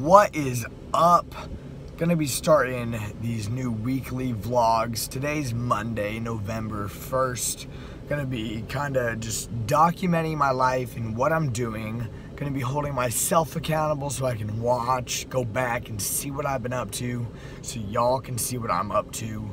what is up? Gonna be starting these new weekly vlogs. Today's Monday, November 1st. Gonna be kind of just documenting my life and what I'm doing. Gonna be holding myself accountable so I can watch, go back and see what I've been up to so y'all can see what I'm up to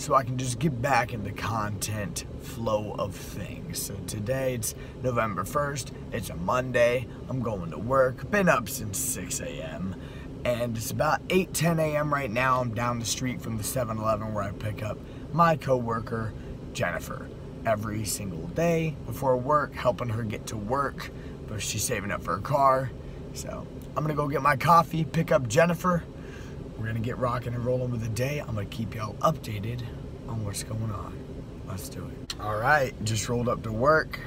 so I can just get back in the content flow of things. So today it's November 1st, it's a Monday, I'm going to work, been up since 6 a.m. And it's about 8, 10 a.m. right now. I'm down the street from the 7-Eleven where I pick up my coworker, Jennifer, every single day before work, helping her get to work, but she's saving up for a car. So I'm gonna go get my coffee, pick up Jennifer, we're gonna get rocking and rolling with the day. I'm gonna keep y'all updated on what's going on. Let's do it. All right, just rolled up to work.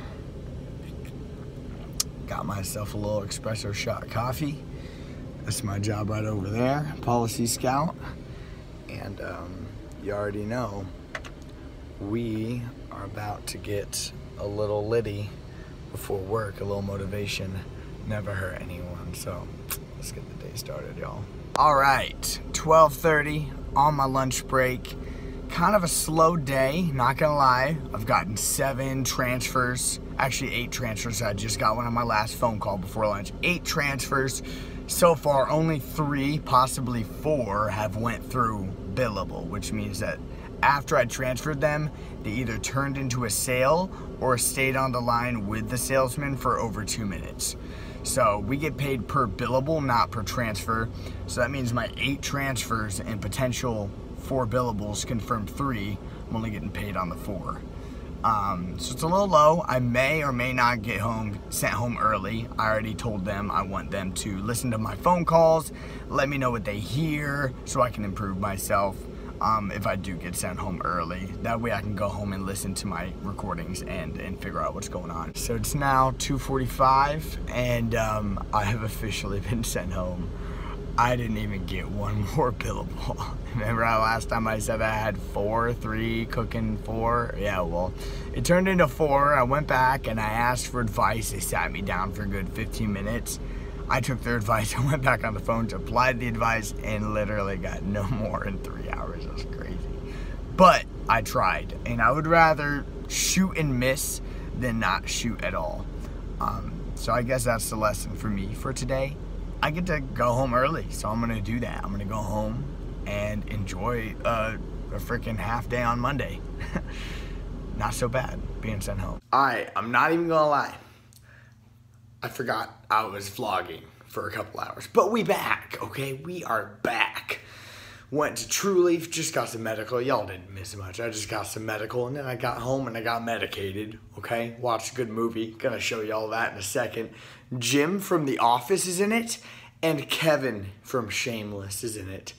Got myself a little espresso shot coffee. That's my job right over there, Policy Scout. And um, you already know, we are about to get a little litty before work, a little motivation. Never hurt anyone, so let's get the day started, y'all. All right, 12.30 on my lunch break. Kind of a slow day, not gonna lie. I've gotten seven transfers, actually eight transfers. I just got one on my last phone call before lunch. Eight transfers. So far, only three, possibly four, have went through billable, which means that after I transferred them, they either turned into a sale or stayed on the line with the salesman for over two minutes. So we get paid per billable, not per transfer. So that means my eight transfers and potential four billables confirmed three, I'm only getting paid on the four. Um, so it's a little low. I may or may not get home, sent home early. I already told them I want them to listen to my phone calls, let me know what they hear so I can improve myself um, if I do get sent home early. That way I can go home and listen to my recordings and, and figure out what's going on. So it's now 2.45 and um, I have officially been sent home. I didn't even get one more billable. Remember how last time I said I had four, three, cooking four? Yeah, well, it turned into four. I went back and I asked for advice. They sat me down for a good 15 minutes. I took their advice. I went back on the phone to apply the advice and literally got no more in three hours. That's crazy. But I tried, and I would rather shoot and miss than not shoot at all. Um, so I guess that's the lesson for me for today. I get to go home early, so I'm gonna do that. I'm gonna go home and enjoy a, a freaking half day on Monday. not so bad being sent home. All right, I'm not even gonna lie. I forgot I was vlogging for a couple hours, but we back, okay? We are back. Went to Trulieve, just got some medical. Y'all didn't miss much. I just got some medical, and then I got home and I got medicated, okay? Watched a good movie. Gonna show y'all that in a second. Jim from The Office is in it, and Kevin from Shameless is in it.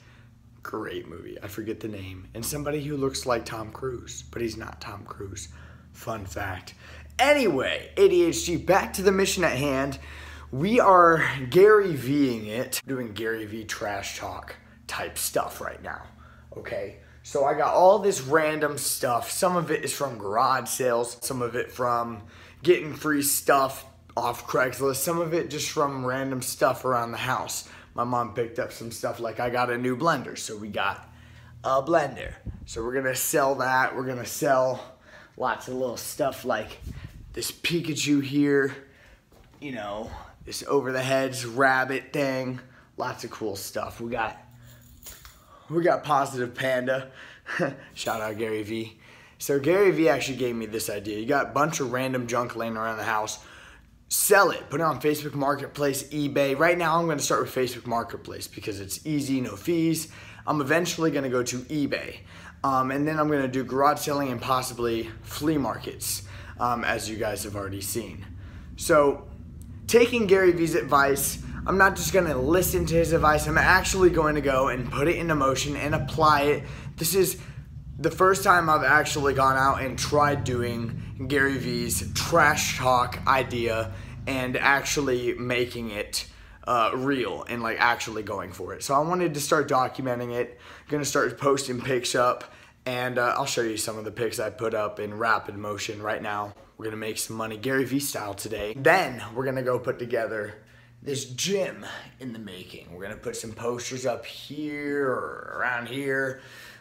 Great movie. I forget the name. And somebody who looks like Tom Cruise, but he's not Tom Cruise. Fun fact. Anyway, ADHD, back to the mission at hand. We are Gary Ving it, doing Gary V trash talk type stuff right now. Okay, so I got all this random stuff. Some of it is from garage sales, some of it from getting free stuff off Craigslist, some of it just from random stuff around the house. My mom picked up some stuff like I got a new blender, so we got a blender. So we're gonna sell that. We're gonna sell lots of little stuff like this Pikachu here, you know, this over the heads rabbit thing, lots of cool stuff. We got we got positive panda. Shout out Gary V. So Gary V actually gave me this idea. You got a bunch of random junk laying around the house. Sell it. Put it on Facebook Marketplace, eBay. Right now I'm going to start with Facebook Marketplace because it's easy, no fees. I'm eventually going to go to eBay. Um, and then I'm going to do garage selling and possibly flea markets, um, as you guys have already seen. So taking Gary V's advice, I'm not just to listen to his advice. I'm actually going to go and put it into motion and apply it. This is the first time I've actually gone out and tried doing Gary V's trash talk idea and actually making it uh, real and like actually going for it. So I wanted to start documenting it. gonna start posting pics up and uh, I'll show you some of the pics I put up in rapid motion right now. We're gonna make some money Gary V style today. Then we're gonna go put together this gym in the making. We're gonna put some posters up here or around here.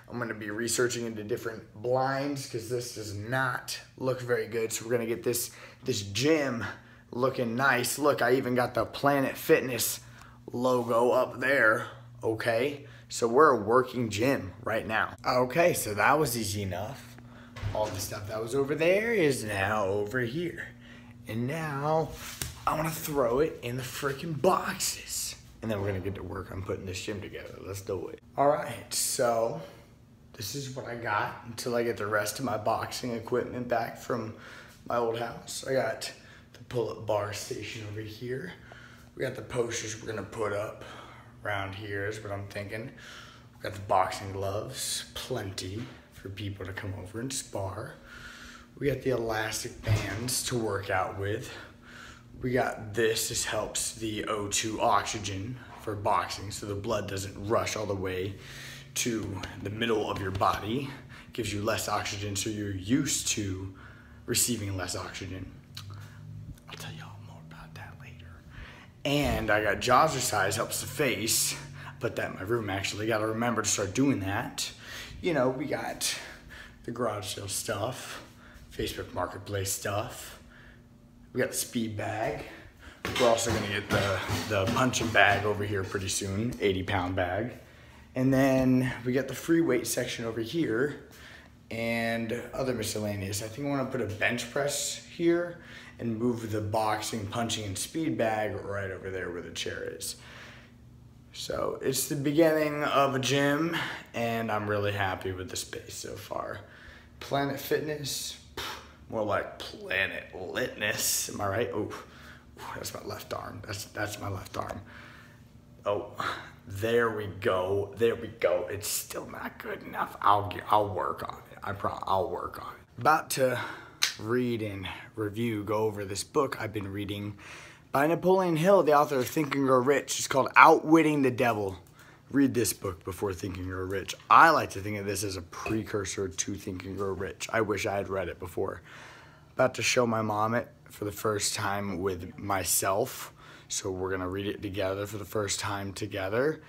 I'm gonna be researching into different blinds because this does not look very good. So we're gonna get this, this gym looking nice. Look, I even got the Planet Fitness logo up there, okay? So we're a working gym right now. Okay, so that was easy enough. All the stuff that was over there is now over here. And now I wanna throw it in the freaking boxes. And then we're gonna get to work on putting this gym together. Let's do it. All right, so this is what I got until I get the rest of my boxing equipment back from my old house. I got the pull-up bar station over here. We got the posters we're gonna put up around here is what I'm thinking. We got the boxing gloves, plenty for people to come over and spar. We got the elastic bands to work out with. We got this, this helps the O2 oxygen for boxing so the blood doesn't rush all the way to the middle of your body. Gives you less oxygen so you're used to receiving less oxygen. I'll tell y'all more about that later. And I got Jawzrsize, helps the face. Put that in my room actually. Gotta remember to start doing that. You know, we got the garage sale stuff, Facebook Marketplace stuff, we got the speed bag. We're also gonna get the, the punching bag over here pretty soon, 80 pound bag. And then we got the free weight section over here and other miscellaneous. I think I wanna put a bench press here and move the boxing, punching, and speed bag right over there where the chair is. So it's the beginning of a gym and I'm really happy with the space so far. Planet Fitness, more like planet litness. Am I right? Oh, that's my left arm. That's that's my left arm. Oh, there we go. There we go. It's still not good enough. I'll get, I'll work on it. I pro I'll work on it. About to read and review, go over this book I've been reading by Napoleon Hill, the author of Think and Grow Rich. It's called Outwitting the Devil. Read this book before Think and Grow Rich. I like to think of this as a precursor to Think and Grow Rich. I wish I had read it before. About to show my mom it for the first time with myself. So we're gonna read it together for the first time together.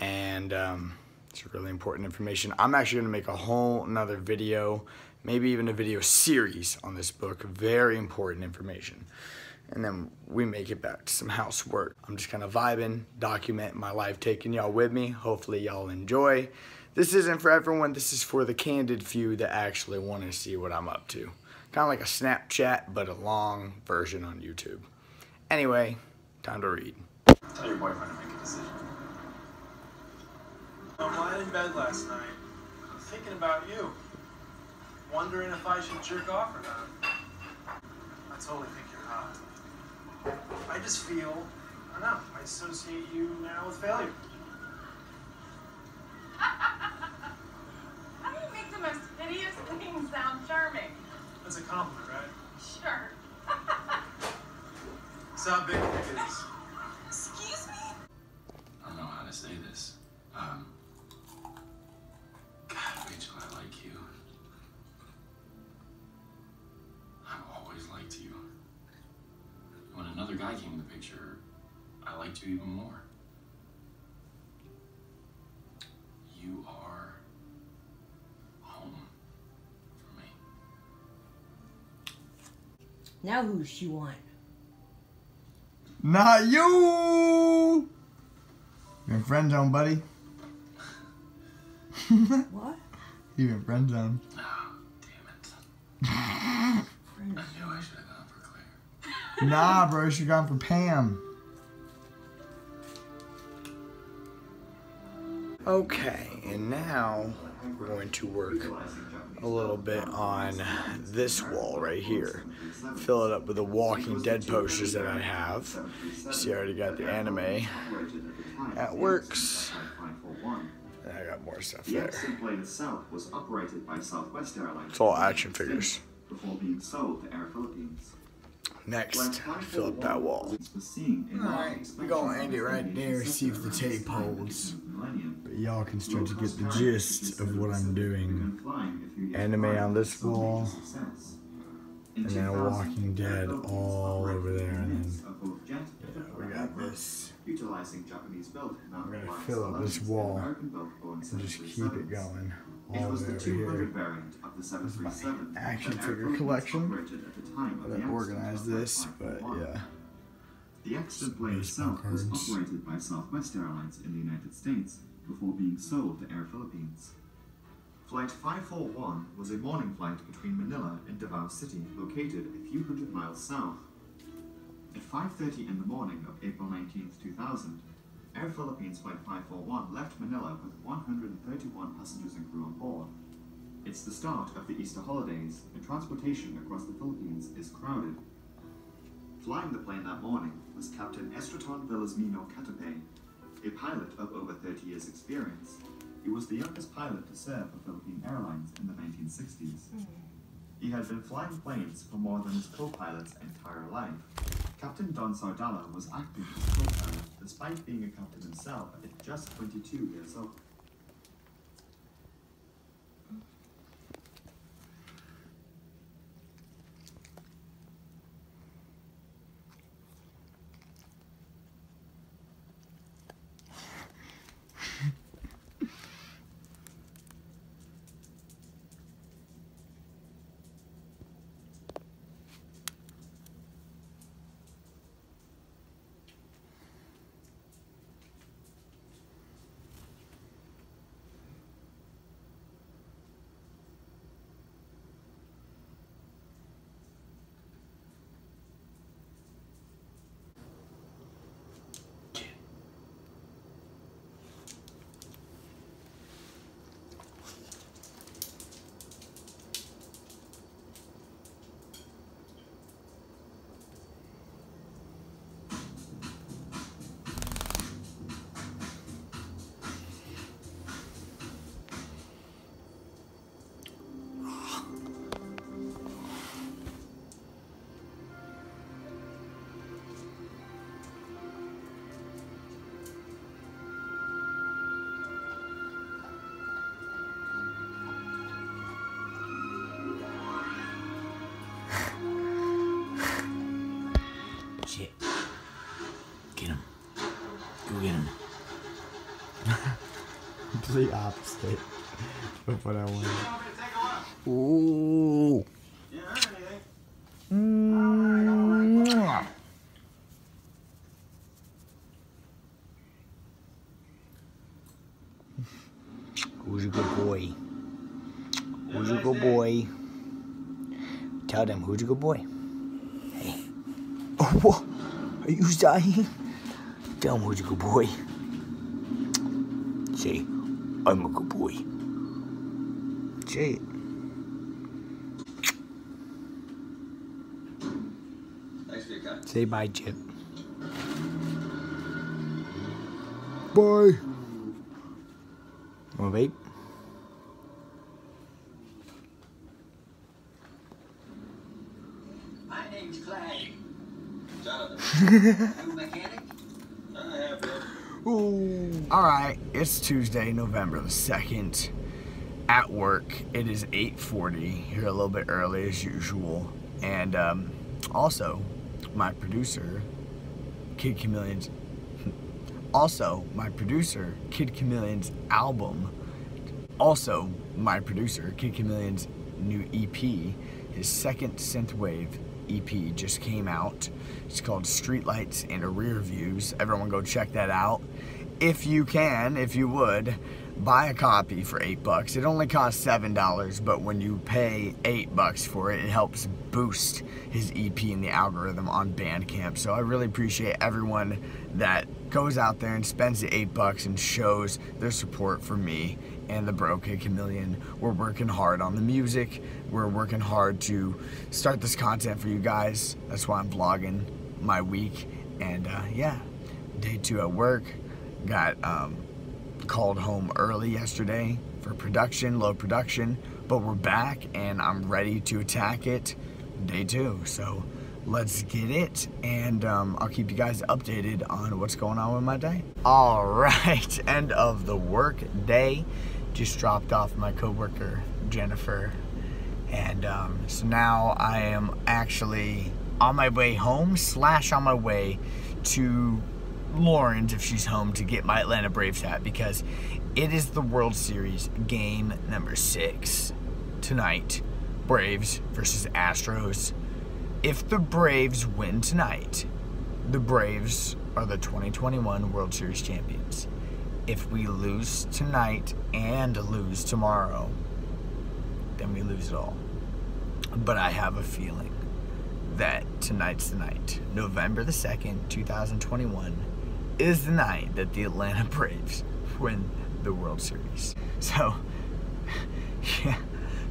And um, it's really important information. I'm actually gonna make a whole another video, maybe even a video series on this book. Very important information and then we make it back to some housework. I'm just kind of vibing, documenting my life, taking y'all with me. Hopefully y'all enjoy. This isn't for everyone, this is for the candid few that actually want to see what I'm up to. Kind of like a Snapchat, but a long version on YouTube. Anyway, time to read. Tell your boyfriend to make a decision. I'm lying in bed last night, thinking about you. Wondering if I should jerk off or not. I totally think you're hot. I just feel, I don't know, I associate you now with failure. Now who's she want? Not you! You're in friend zone, buddy. What? You're in friend zone. Oh, damn it. I knew I should have gone for Claire. Nah, bro, you should gone for Pam. Okay, and now we're going to work a little bit on this wall right here. Fill it up with the Walking Dead posters that I have. See, I already got the anime. That works. And I got more stuff The there. Plane South was operated by Southwest Airlines. It's all action figures. Before being sold to Air Philippines. Next, fill up that wall. Was seen Alright, we gonna end it right there, see if the tape holds. But y'all can start to get the gist of what I'm doing. Anime on this wall, and then Walking Dead all over there, and then yeah, we got this. Utilizing Japanese-built I'm gonna fill up this wall and just keep it going It all was the the over 200 here. variant of the This is my 737 action figure collection. I didn't organize this, but yeah. The accident plane itself was operated by Southwest Airlines in the United States before being sold to Air Philippines. Flight 541 was a morning flight between Manila and Davao City, located a few hundred miles south. At 5.30 in the morning of April 19, 2000, Air Philippines Flight 541 left Manila with 131 passengers and crew on board. It's the start of the Easter holidays, and transportation across the Philippines is crowded. Flying the plane that morning was Captain Estraton Velasmino Catapay, a pilot of over 30 years' experience. He was the youngest pilot to serve for Philippine Airlines in the 1960s. He had been flying planes for more than his co-pilot's entire life. Captain Don Sardalla was acting as co-pilot despite being a captain himself at just 22 years old. Complete opposite of what I wanted. Ooh. Mwah. Who's a good boy? Who's a good boy? Tell them who's a good boy. Hey. Oh? Are you dying? Tell them who's a good boy. Say, I'm a good boy. Say it. Thanks for your cut. Say bye, Chip. Bye. Want a vape? My name's Clay. Jonathan. you a mechanic? Ooh. All right, it's Tuesday, November the second. At work, it is 8:40. Here a little bit early as usual, and um, also my producer, Kid Chameleon's. Also, my producer, Kid Chameleon's album. Also, my producer, Kid Chameleon's new EP, his second synthwave EP just came out. It's called Streetlights and Rear Views. Everyone go check that out. If you can, if you would, buy a copy for eight bucks. It only costs seven dollars, but when you pay eight bucks for it, it helps boost his EP in the algorithm on Bandcamp. So I really appreciate everyone that goes out there and spends the eight bucks and shows their support for me and the Bro Kid Chameleon. We're working hard on the music. We're working hard to start this content for you guys. That's why I'm vlogging my week. And uh, yeah, day two at work. Got um, called home early yesterday for production, low production, but we're back and I'm ready to attack it day two. So let's get it and um, I'll keep you guys updated on what's going on with my day. All right, end of the work day. Just dropped off my coworker Jennifer, and um, so now I am actually on my way home slash on my way to Lauren's if she's home to get my Atlanta Braves hat because it is the World Series game number six tonight. Braves versus Astros. If the Braves win tonight, the Braves are the 2021 World Series champions. If we lose tonight and lose tomorrow, then we lose it all. But I have a feeling that tonight's the night. November the 2nd, 2021 is the night that the Atlanta Braves win the World Series. So, yeah,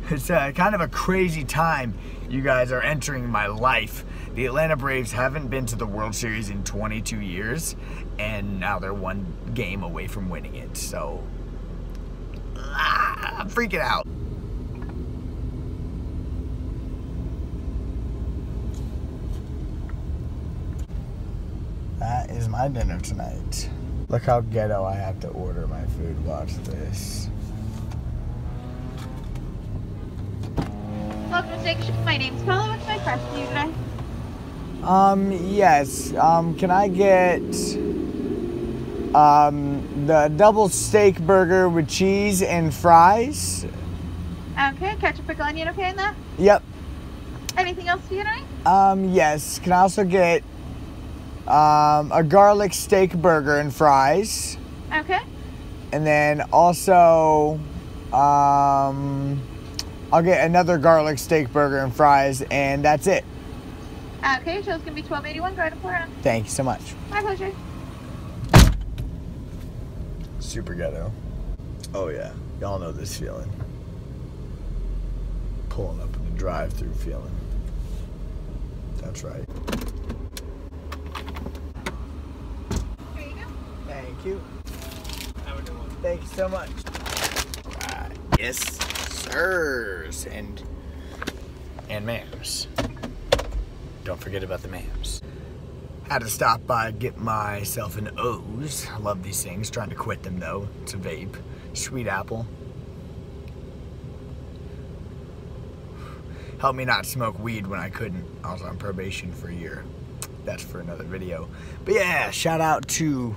it's uh, kind of a crazy time you guys are entering my life. The Atlanta Braves haven't been to the World Series in 22 years, and now they're one game away from winning it. So, ah, I'm freaking out. That is my dinner tonight. Look how ghetto I have to order my food. Watch this. Welcome to Steak. My name's Paula. What's my for you today? Um, yes. Um, can I get um the double steak burger with cheese and fries? Okay, ketchup, pickle, onion, okay in that? Yep. Anything else for you tonight? Um, yes. Can I also get um a garlic steak burger and fries? Okay. And then also um I'll get another garlic steak burger and fries and that's it. Okay, show's gonna be twelve eighty one. Go ahead and pour it on. Thank you so much. My pleasure. Super ghetto. Oh yeah, y'all know this feeling. Pulling up in the drive-through feeling. That's right. Here you go. Thank you. Thank you so much. Right. Yes, sirs, and and ma'ams. Don't forget about the ma'ams. Had to stop by get myself an O's. I love these things. Trying to quit them though. It's a vape. Sweet apple. Helped me not smoke weed when I couldn't. I was on probation for a year. That's for another video. But yeah, shout out to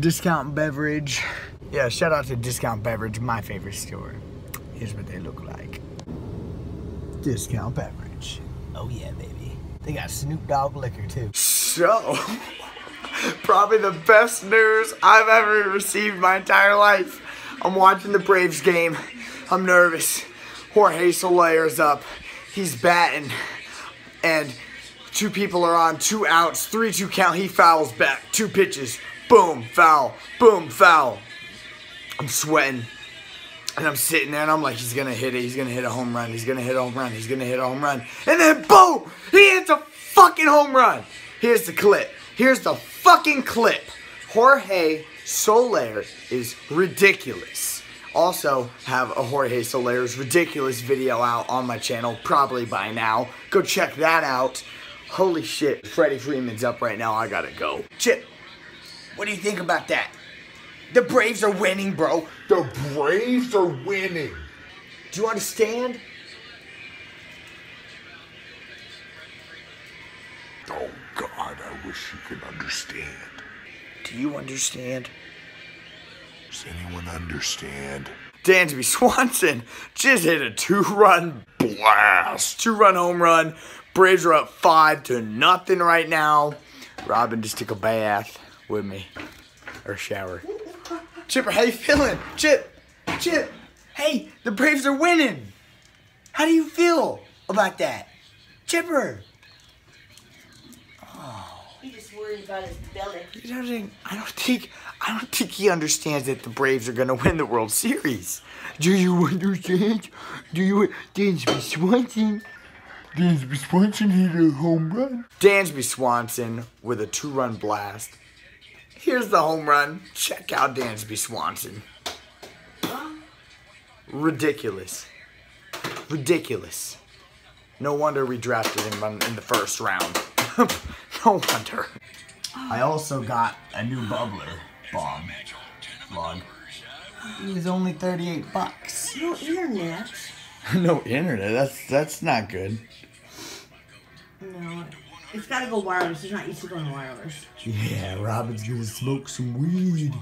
Discount Beverage. Yeah, shout out to Discount Beverage, my favorite store. Here's what they look like. Discount Beverage. Oh yeah, baby. They got Snoop Dogg liquor too. So, probably the best news I've ever received my entire life. I'm watching the Braves game. I'm nervous. Jorge Soler's up. He's batting. And two people are on, two outs, three two count. He fouls back. Two pitches. Boom, foul. Boom, foul. I'm sweating. And I'm sitting there and I'm like, he's gonna hit it, he's gonna hit a home run, he's gonna hit a home run, he's gonna hit a home run. And then boom! He hits a fucking home run! Here's the clip. Here's the fucking clip. Jorge Soler is ridiculous. Also have a Jorge Soler's ridiculous video out on my channel, probably by now. Go check that out. Holy shit, Freddie Freeman's up right now, I gotta go. Chip, what do you think about that? The Braves are winning, bro. The Braves are winning. Do you understand? Oh God, I wish you could understand. Do you understand? Does anyone understand? Dansby Swanson just hit a two-run blast, two-run home run. Braves are up five to nothing right now. Robin just took a bath with me, or shower. Chipper, how you feeling? Chip, Chip, hey, the Braves are winning. How do you feel about that? Chipper. He just worried about his belly. You know what I don't think I don't think he understands that the Braves are gonna win the World Series. Do you understand? Do you Dansby Swanson? Dansby Swanson hit a home run. Dansby Swanson with a two-run blast. Here's the home run. Check out Dansby Swanson. Ridiculous. Ridiculous. No wonder we drafted him in the first round. no wonder. I also got a new bubbler bomb log. It was only 38 bucks. No internet. no internet. That's that's not good. No. It's gotta go wireless. He's not used to going wireless. Yeah, Robin's gonna smoke some weed.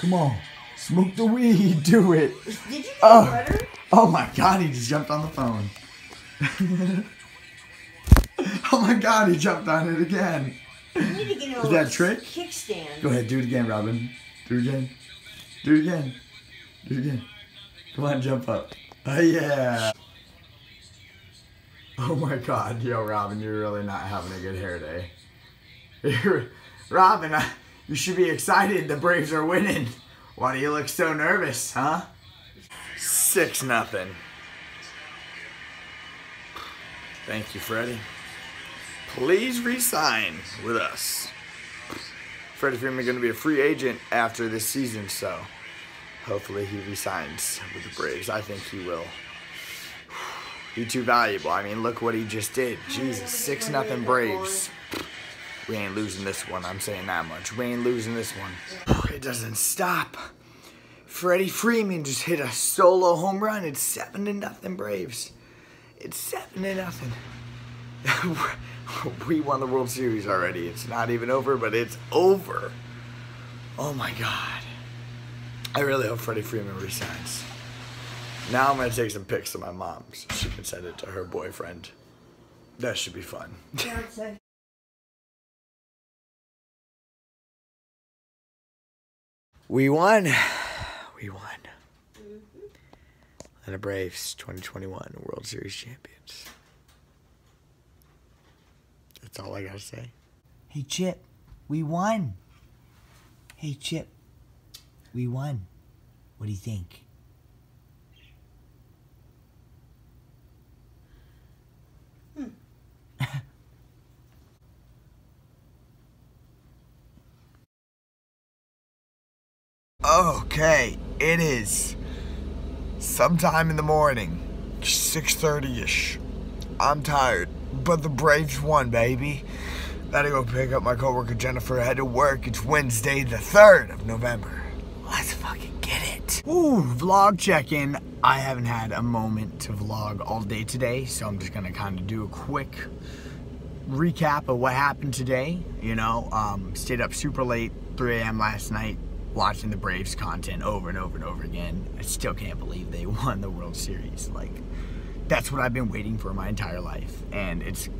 Come on, smoke the weed. Do it. Did you get Oh. a letter? Oh my god, he just jumped on the phone. oh my god, he jumped on it again. You need to get Is that a trick? kickstand. Go ahead, do it again, Robin. Do it again. Do it again. Do it again. Come on, jump up. Oh yeah. Oh my god, yo, Robin, you're really not having a good hair day. Robin, I, you should be excited. The Braves are winning. Why do you look so nervous, huh? Six nothing. Thank you, Freddie. Please resign with us. Freddie Freeman going to be a free agent after this season, so hopefully he resigns with the Braves. I think he will. He too valuable. I mean, look what he just did. Jesus, six nothing Braves. We ain't losing this one. I'm saying that much. We ain't losing this one. It doesn't stop. Freddie Freeman just hit a solo home run. It's seven to nothing Braves. It's seven to nothing. we won the World Series already. It's not even over, but it's over. Oh my God. I really hope Freddie Freeman resigns. Now I'm gonna take some pics of my mom so she can send it to her boyfriend. That should be fun. We won. We won. Mm-hmm. And the Braves, 2021 World Series champions. That's all I gotta say. Hey Chip, we won. Hey Chip, we won. What do you think? Okay, it is sometime in the morning, 6:30ish. I'm tired, but the Braves won, baby. Gotta go pick up my coworker Jennifer. I had to work. It's Wednesday, the 3rd of November. Let's fucking get it. Ooh, vlog check-in. I haven't had a moment to vlog all day today, so I'm just gonna kind of do a quick recap of what happened today. You know, um, stayed up super late, 3 a.m. last night, watching the Braves content over and over and over again. I still can't believe they won the World Series. Like, that's what I've been waiting for my entire life, and it's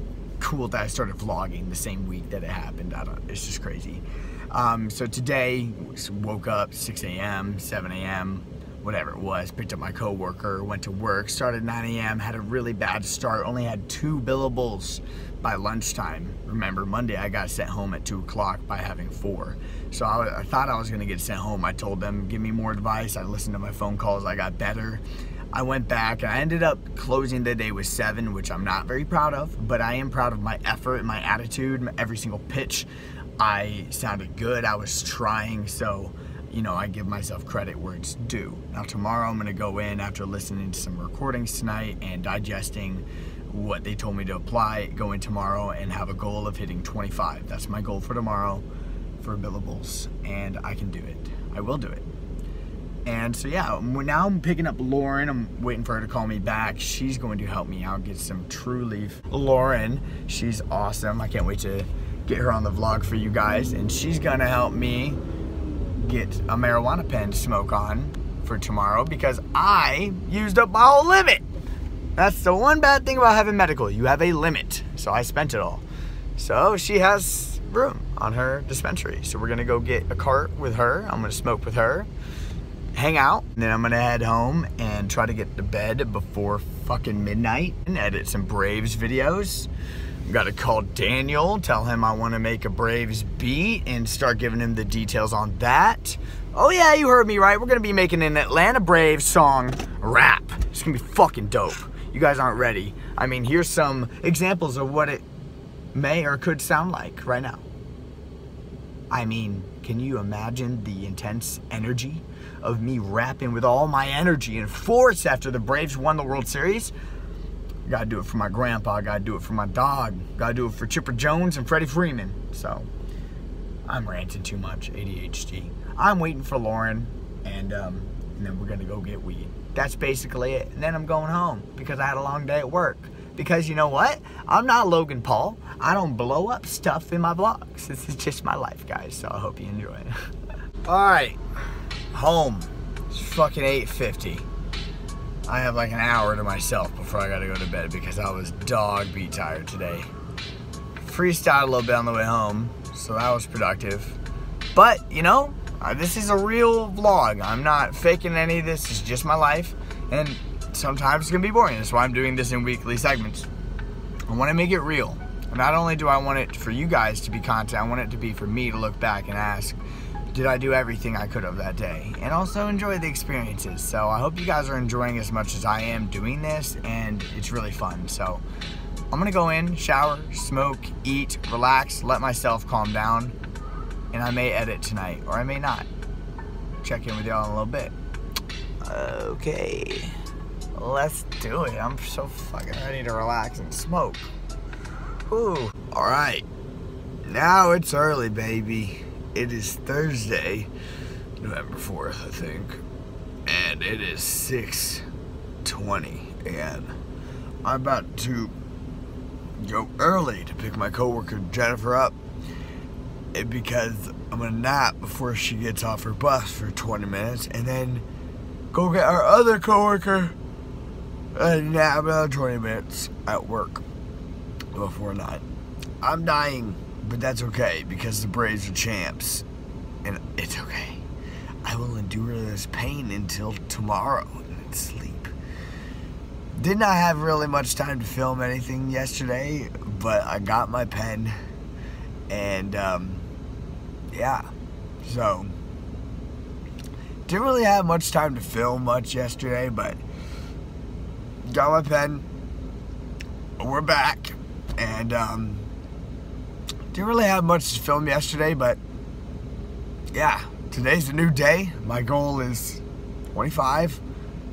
cool that I started vlogging the same week that it happened. I don't. It's just crazy. Um, so today, woke up 6 a.m., 7 a.m., whatever it was. Picked up my coworker, went to work. Started 9 a.m. Had a really bad start. Only had two billables by lunchtime. Remember, Monday I got sent home at 2 o'clock by having four. So I, I thought I was going to get sent home. I told them, give me more advice. I listened to my phone calls. I got better. I went back and I ended up closing the day with seven, which I'm not very proud of, but I am proud of my effort, my attitude, every single pitch. I sounded good. I was trying. So, you know, I give myself credit where it's due. Now, tomorrow I'm going to go in after listening to some recordings tonight and digesting what they told me to apply, go in tomorrow and have a goal of hitting 25. That's my goal for tomorrow for billables, and I can do it. I will do it. And so yeah, now I'm picking up Lauren. I'm waiting for her to call me back. She's going to help me out get some Trulieve. Lauren, she's awesome. I can't wait to get her on the vlog for you guys. And she's gonna help me get a marijuana pen to smoke on for tomorrow because I used up my whole limit. That's the one bad thing about having medical. You have a limit. So I spent it all. So she has room on her dispensary. So we're gonna go get a cart with her. I'm gonna smoke with her hang out. And then I'm gonna head home and try to get to bed before fucking midnight and edit some Braves videos. Gotta call Daniel, tell him I wanna make a Braves beat and start giving him the details on that. Oh yeah, you heard me right. We're gonna be making an Atlanta Braves song rap. It's gonna be fucking dope. You guys aren't ready. I mean, here's some examples of what it may or could sound like right now. I mean, can you imagine the intense energy of me rapping with all my energy and force after the Braves won the World Series? Gotta do it for my grandpa, gotta do it for my dog, gotta do it for Chipper Jones and Freddie Freeman. So, I'm ranting too much, ADHD. I'm waiting for Lauren, and, um, and then we're gonna go get weed. That's basically it. And then I'm going home because I had a long day at work. because you know what? I'm not Logan Paul. I don't blow up stuff in my vlogs. This is just my life, guys. So I hope you enjoy it. All right, home. It's fucking 8:50. I have like an hour to myself before I gotta go to bed because I was dog beat tired today. Freestyled a little bit on the way home, so that was productive. But you know, uh, this is a real vlog. I'm not faking any of this. It's just my life, and sometimes it's gonna be boring. That's why I'm doing this in weekly segments. I want to make it real. Not only do I want it for you guys to be content, I want it to be for me to look back and ask, did I do everything I could of that day? And also enjoy the experiences. So I hope you guys are enjoying as much as I am doing this, and it's really fun. So I'm gonna go in, shower, smoke, eat, relax, let myself calm down, and I may edit tonight, or I may not. Check in with y'all in a little bit. Okay, let's do it. I'm so fucking ready to relax and smoke. Whew. All right, now it's early, baby. It is Thursday, November 4th, I think, and it is 6:20 a.m. I'm about to go early to pick my coworker Jennifer up eh, because I'm gonna nap before she gets off her bus for 20 minutes, and then go get our other coworker and nap another 20 minutes at work before nine. I'm dying, but that's okay because the Braves are champs, and it's okay. I will endure this pain until tomorrow and sleep. Did not have really much time to film anything yesterday, but I got my pen, and um, yeah, so didn't really have much time to film much yesterday, but got my pen. We're back, and um, didn't really have much to film yesterday, but yeah, today's a new day. My goal is 25,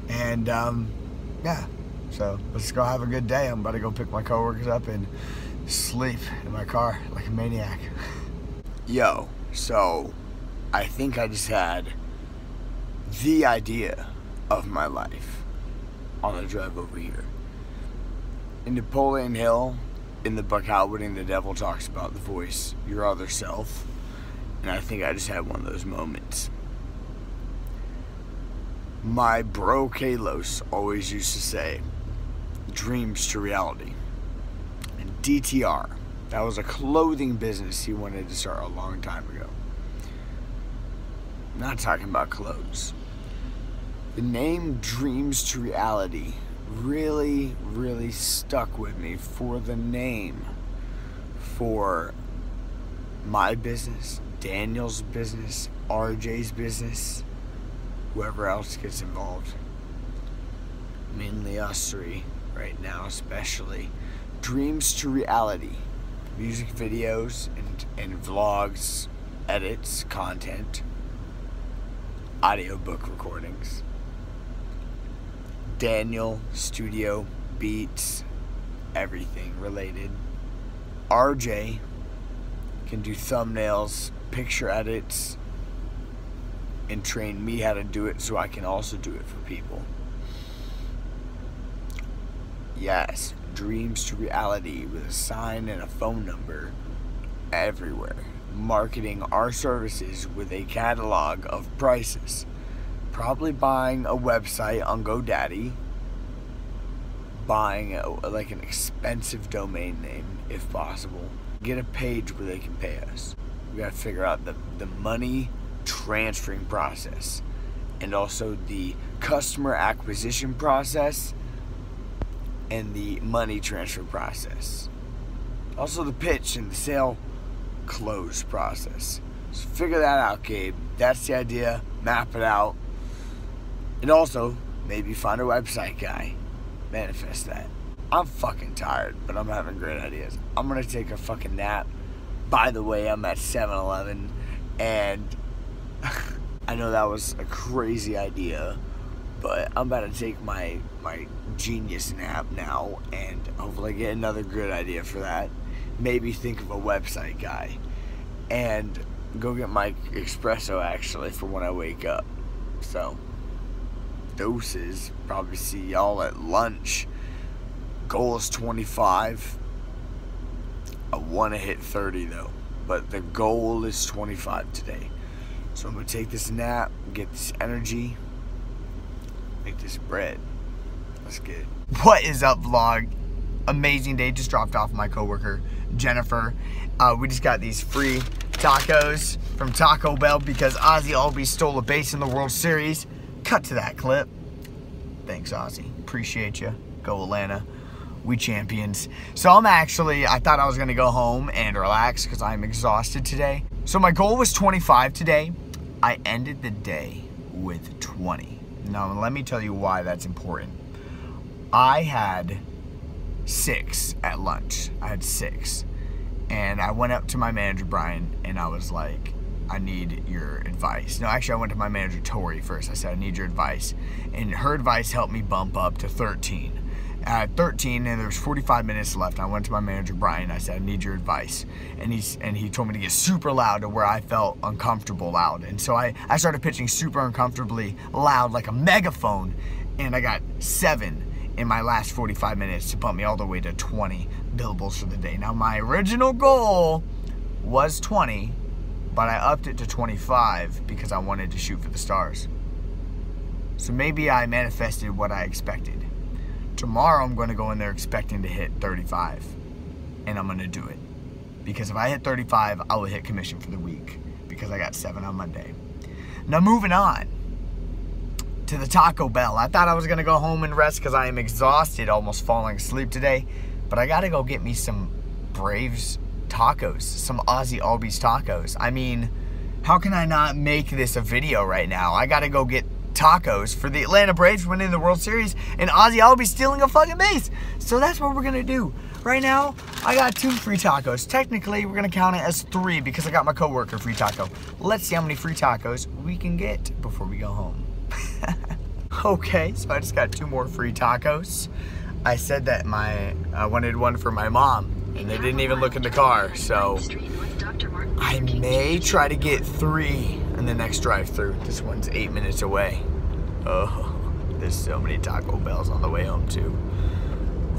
and um, yeah, so let's go have a good day. I'm about to go pick my coworkers up and sleep in my car like a maniac. Yo, so I think I just had the idea of my life on the drive over here. In Napoleon Hill, in the book Outwitting the Devil talks about the voice, your other self. And I think I just had one of those moments. My bro Kalos always used to say, dreams to reality. And DTR, that was a clothing business he wanted to start a long time ago. I'm not talking about clothes. The name Dreams to Reality really, really stuck with me for the name for my business, Daniel's business, RJ's business, whoever else gets involved. Mainly us three right now, especially. Dreams to reality. Music videos and, and vlogs, edits, content, audiobook recordings. Daniel Studio Beats, everything related. RJ can do thumbnails, picture edits, and train me how to do it so I can also do it for people. Yes, dreams to reality with a sign and a phone number everywhere. Marketing our services with a catalog of prices. Probably buying a website on GoDaddy. Buying a, like an expensive domain name if possible. Get a page where they can pay us. We gotta figure out the, the money transferring process and also the customer acquisition process and the money transfer process. Also the pitch and the sale close process. So figure that out, Gabe. That's the idea. Map it out. And also, maybe find a website guy. Manifest that. I'm fucking tired, but I'm having great ideas. I'm gonna take a fucking nap. By the way, I'm at 7 Eleven, and I know that was a crazy idea, but I'm about to take my my genius nap now and hopefully get another good idea for that. Maybe think of a website guy and go get my espresso actually for when I wake up. So doses. Probably see y'all at lunch. goal is 25. I want to hit 30 though, but the goal is 25 today. So I'm gonna take this nap, get this energy, make this bread. Let's get it. What is up, vlog? Amazing day. Just dropped off my coworker Jennifer. Uh, we just got these free tacos from Taco Bell because Ozzie Albies stole a base in the World Series. Cut to that clip. Thanks, Ozzie. Appreciate you. Go Atlanta. We champions. So I'm actually, I thought I was gonna go home and relax because I'm exhausted today. So my goal was 25 today. I ended the day with 20. Now let me tell you why that's important. I had six at lunch. I had six. And I went up to my manager, Brian, and I was like, I need your advice. No, actually, I went to my manager, Tori, first. I said, I need your advice. And her advice helped me bump up to 13. At 13, and there was 45 minutes left. I went to my manager, Brian. I said, I need your advice. And, he's, and he told me to get super loud to where I felt uncomfortable loud. And so I, I started pitching super uncomfortably loud, like a megaphone. And I got seven in my last 45 minutes to bump me all the way to 20 billables for the day. Now, my original goal was 20, but I upped it to 25 because I wanted to shoot for the stars. So maybe I manifested what I expected. Tomorrow, I'm going to go in there expecting to hit 35, and I'm going to do it. Because if I hit 35, I will hit commission for the week because I got seven on Monday. Now, moving on to the Taco Bell. I thought I was gonna go home and rest because I am exhausted, almost falling asleep today. But I gotta go get me some Braves tacos, some Ozzie Albies tacos. I mean, how can I not make this a video right now? I gotta go get tacos for the Atlanta Braves winning the World Series and Ozzie Albies stealing a fucking base. So that's what we're gonna do. Right now, I got two free tacos. Technically, we're gonna count it as three because I got my coworker free taco. Let's see how many free tacos we can get before we go home. okay, so I just got two more free tacos. I said that my I wanted one for my mom, and they didn't even look in the car. So I may try to get three in the next drive-through. This one's eight minutes away. Oh, there's so many Taco Bells on the way home too.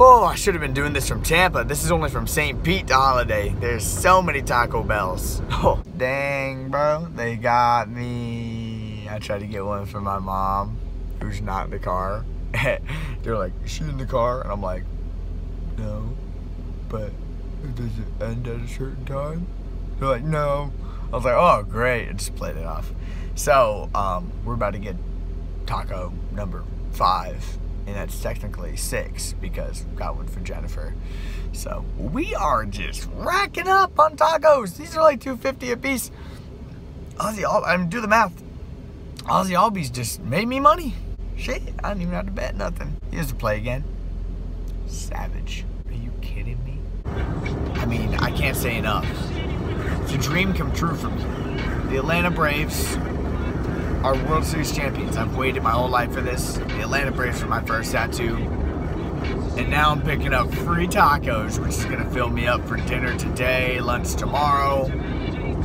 Oh, I should have been doing this from Tampa. This is only from St. Pete to Holiday. There's so many Taco Bells. Oh, dang, bro. They got me. I tried to get one for my mom, who's not in the car. They're like, she in the car? And I'm like, no. But does it end at a certain time? They're like, no. I was like, oh, great. Just played it off. So, um, we're about to get taco number five and that's technically six because got one for Jennifer. So we are just racking up on tacos. These are like 250 a piece. Ozzie, I mean, do the math. Ozzie Albies just made me money. Shit, I didn't even have to bet nothing. Here's the play again. Savage. I mean, I can't say enough. It's a dream come true for me. The Atlanta Braves are World Series champions. I've waited my whole life for this. The Atlanta Braves were my first tattoo. And now I'm picking up free tacos, which is gonna fill me up for dinner today, lunch tomorrow,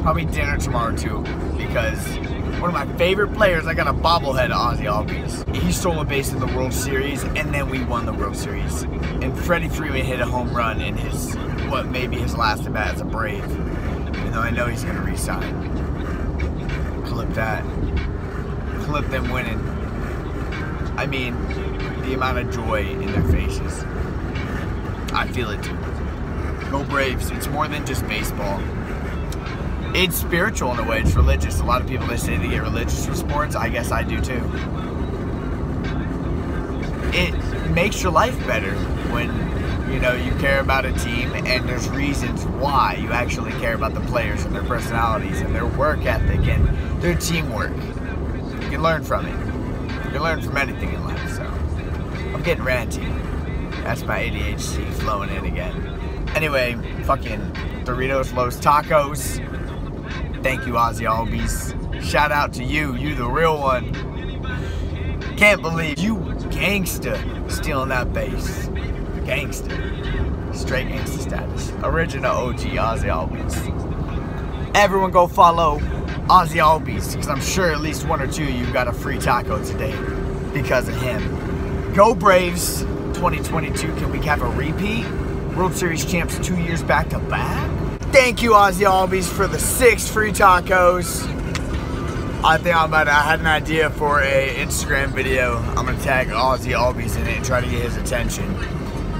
probably dinner tomorrow too, because one of my favorite players, I got a bobblehead of Ozzie Albies. He stole a base in the World Series, and then we won the World Series. And Freddie Freeman hit a home run in his, what may be his last at bat as a Brave, even though I know he's gonna resign. Clip that clip them winning. I mean, the amount of joy in their faces. I feel it too. Go Braves. It's more than just baseball. It's spiritual in a way. It's religious. A lot of people, they say they get religious with sports. I guess I do too. It makes your life better when, you know, you care about a team and there's reasons why you actually care about the players and their personalities and their work ethic and their teamwork you can learn from it. You can learn from anything in life, so. I'm getting ranty. That's my ADHD flowing in again. Anyway, fucking Doritos Los Tacos. Thank you, Ozzie Albies. Shout out to you, you the real one. Can't believe you gangsta stealing that base. Gangsta. Straight gangsta status. Original OG Ozzie Albies. Everyone go follow Ozzie Albies because I'm sure at least one or two of you got a free taco today because of him. Go Braves. 2022. Can we have a repeat? World Series champs two years back to back? Thank you, Ozzie Albies, for the six free tacos. I think I'm about to, I had an idea for a Instagram video. I'm gonna tag Ozzie Albies in it and try to get his attention.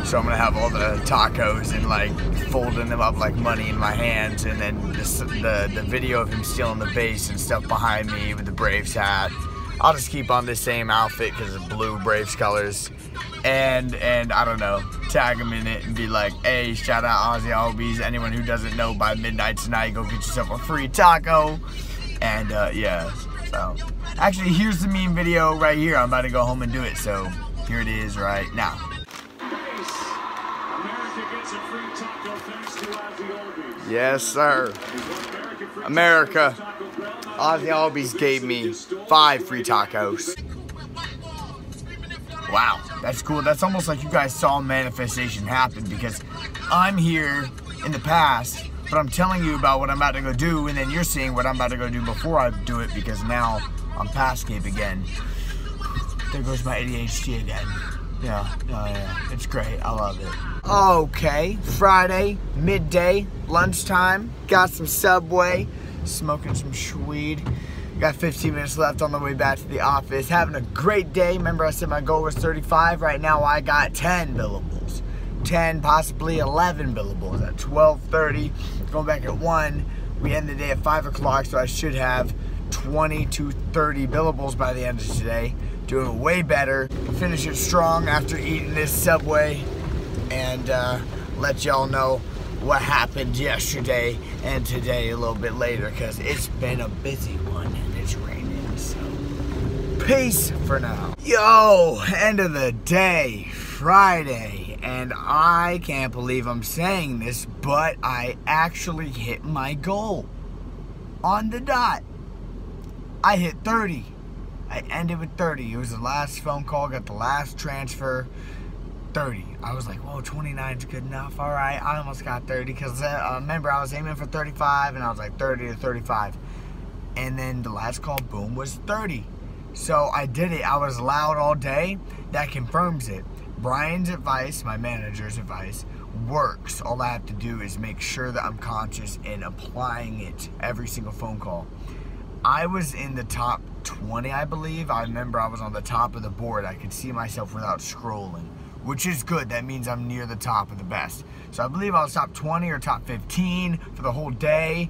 So I'm gonna have all the tacos and like folding them up like money in my hands, and then this, the the video of him stealing the base and stuff behind me with the Braves hat. I'll just keep on the same outfit because of blue Braves colors, and and I don't know, tag him in it and be like, hey, shout out Ozzie Albies. Anyone who doesn't know by midnight tonight, go get yourself a free taco. And uh, yeah, so actually, here's the meme video right here. I'm about to go home and do it. So here it is right now. Yes, sir. America. Ozzie Albies gave me five free tacos. Wow, that's cool. That's almost like you guys saw manifestation happen because I'm here in the past, but I'm telling you about what I'm about to go do, and then you're seeing what I'm about to go do before I do it because now I'm past Cape again. There goes my ADHD again. Yeah, yeah, yeah. It's great. I love it. Okay, Friday, midday, lunchtime. Got some Subway, smoking some weed. Got 15 minutes left on the way back to the office. Having a great day. Remember I said my goal was 35. Right now I got 10 billables. 10, possibly 11 billables at 12.30. Going back at 1. We end the day at 5 o'clock, so I should have 20 to 30 billables by the end of today. Doing way better. Finish it strong after eating this Subway. And uh, let y'all know what happened yesterday and today a little bit later because it's been a busy one and it's raining. So, peace for now. Yo, end of the day, Friday, and I can't believe I'm saying this, but I actually hit my goal on the dot. I hit 30. I ended with 30. It was the last phone call, got the last transfer. 30. I was like, whoa, 29 is good enough. All right, I almost got 30 because uh, remember I was aiming for 35 and I was like 30 to 35. And then the last call, boom, was 30. So I did it. I was loud all day. That confirms it. Brian's advice, my manager's advice, works. All I have to do is make sure that I'm conscious in applying it every single phone call. I was in the top 20, I believe. I remember I was on the top of the board. I could see myself without scrolling which is good. That means I'm near the top of the best. So I believe I was top 20 or top 15 for the whole day.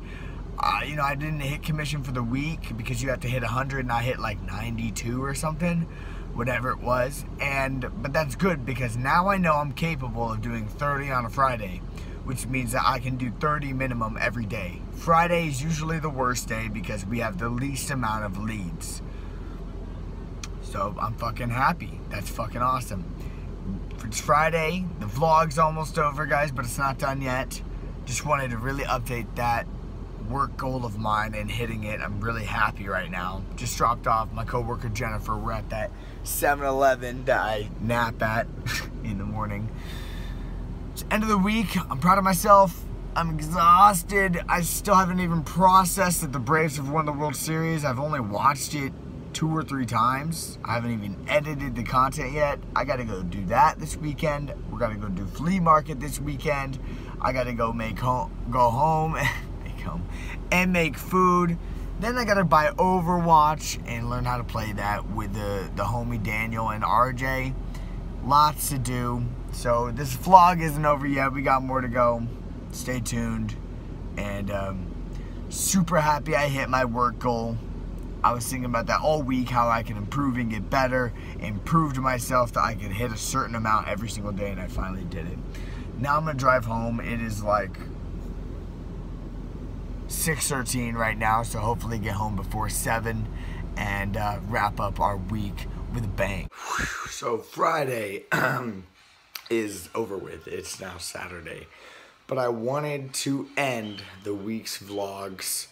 Uh, you know, I didn't hit commission for the week because you have to hit 100 and I hit like 92 or something, whatever it was. And but that's good because now I know I'm capable of doing 30 on a Friday, which means that I can do 30 minimum every day. Friday is usually the worst day because we have the least amount of leads. So I'm fucking happy. That's fucking awesome. It's Friday. The vlog's almost over, guys, but it's not done yet. Just wanted to really update that work goal of mine and hitting it. I'm really happy right now. Just dropped off my coworker Jennifer. We're at that 7-Eleven that I nap at in the morning. It's end of the week. I'm proud of myself. I'm exhausted. I still haven't even processed that the Braves have won the World Series. I've only watched it two or three times. I haven't even edited the content yet. I gotta go do that this weekend. We're gonna go do flea market this weekend. I gotta go make home, go home, make home, and make food. Then I gotta buy Overwatch and learn how to play that with the, the homie Daniel and RJ. Lots to do. So this vlog isn't over yet. We got more to go. Stay tuned. And um, super happy I hit my work goal. I was thinking about that all week, how I can improve and get better, and prove to myself that I could hit a certain amount every single day, and I finally did it. Now I'm gonna drive home. It is like 6:13 right now, so hopefully get home before seven and uh, wrap up our week with a bang. So Friday is over with. It's now Saturday, but I wanted to end the week's vlogs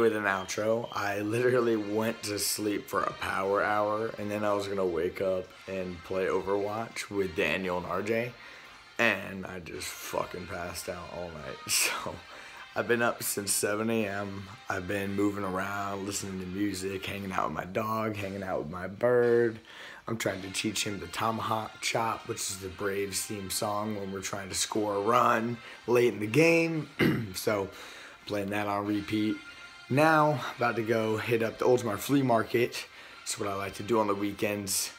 with an outro. I literally went to sleep for a power hour and then I was gonna wake up and play Overwatch with Daniel and RJ and I just fucking passed out all night. So I've been up since 7 a.m. I've been moving around, listening to music, hanging out with my dog, hanging out with my bird. I'm trying to teach him the tomahawk chop, which is the Braves theme song when we're trying to score a run late in the game. so, playing that on repeat. Now, about to go hit up the Oldsmar Flea Market. It's what I like to do on the weekends.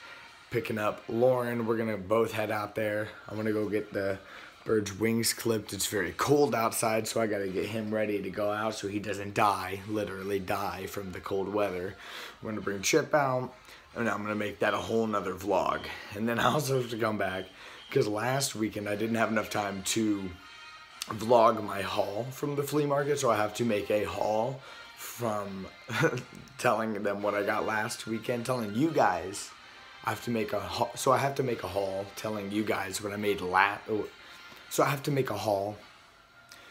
Picking up Lauren. We're gonna both head out there. I'm gonna go get the bird's wings clipped. It's very cold outside, so I gotta get him ready to go out so he doesn't die, literally die from the cold weather. I'm gonna bring Chip out, and I'm gonna make that a whole nother vlog. And then I also have to come back, because last weekend I didn't have enough time to vlog my haul from the flea market, so I have to make a haul from telling them what I got last weekend, telling you guys I have to make a haul. So I have to make a haul telling you guys what I made last. So I have to make a haul.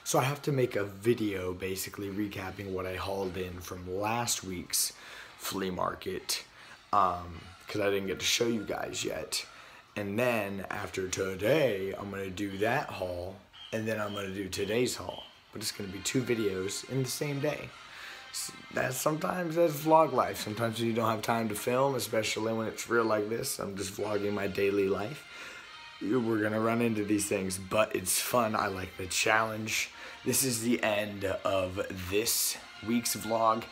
So I have to make a video basically recapping what I hauled in from last week's flea market because um, I didn't get to show you guys yet. And then after today, I'm gonna do that haul, and then I'm gonna do today's haul. But it's gonna be two videos in the same day. That's sometimes that's vlog life. Sometimes you don't have time to film, especially when it's real like this. I'm just vlogging my daily life we're gonna run into these things, but it's fun. I like the challenge. This is the end of this week's vlog.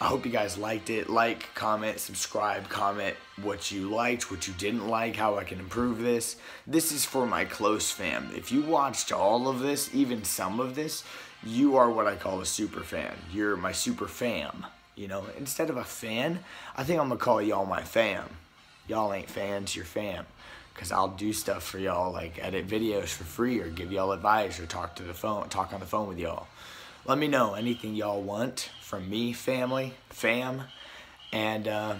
I hope you guys liked it. Like, comment, subscribe, comment what you liked, what you didn't like, how I can improve this. This is for my close fam. If you watched all of this, even some of this, you are what I call a super fan. You're my super fam. You know, instead of a fan, I think I'm gonna call y'all my fam. Y'all ain't fans, you're fam because I'll do stuff for y'all like edit videos for free or give y'all advice or talk to the phone talk on the phone with y'all let me know anything y'all want from me family fam and uh,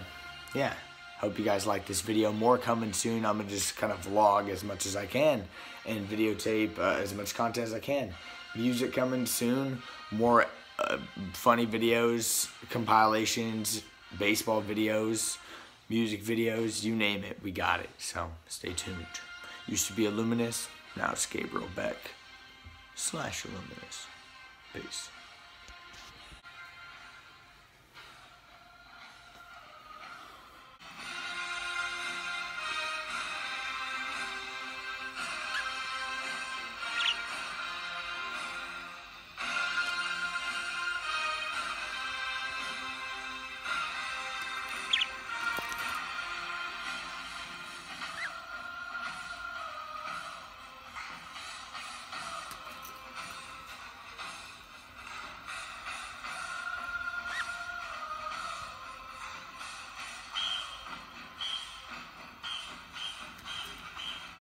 yeah hope you guys like this video more coming soon I'm gonna just kind of vlog as much as I can and videotape uh, as much content as I can music coming soon more uh, funny videos compilations baseball videos music videos, you name it, we got it. So stay tuned. Used to be Illuminous, now it's Gabriel Beck slash Illuminous. Peace.